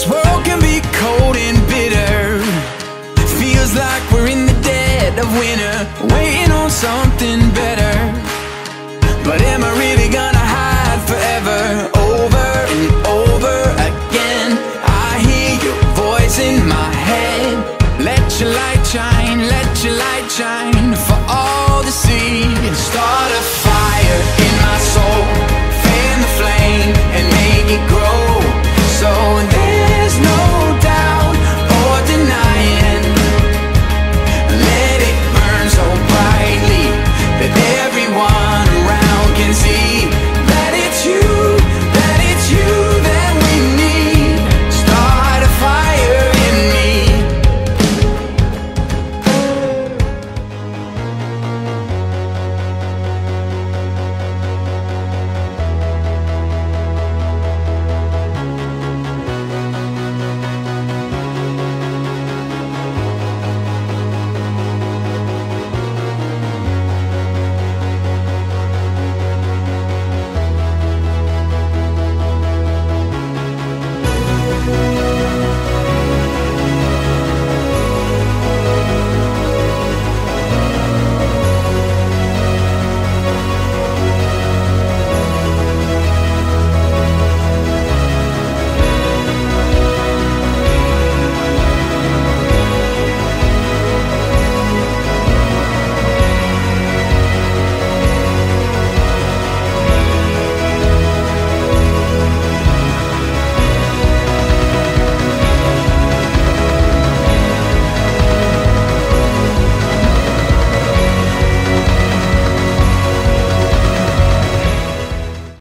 This world can be cold and bitter. Feels like we're in the dead of winter Waiting on something better. But am I really gonna hide forever? Over and over again. I hear your voice in my head. Let your light shine, let your light shine For all to see. And start